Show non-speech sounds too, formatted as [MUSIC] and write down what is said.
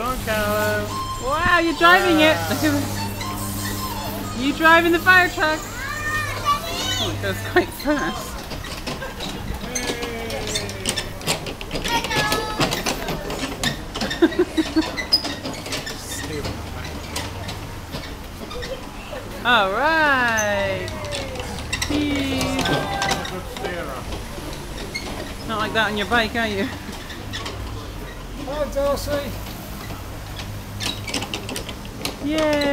on, Carlo. Wow, you're driving it. This. Ah. [LAUGHS] You driving the fire truck. Oh, it goes quite fast. [LAUGHS] All right. Not like that on your bike, are you? Hi, Darcy. Yay,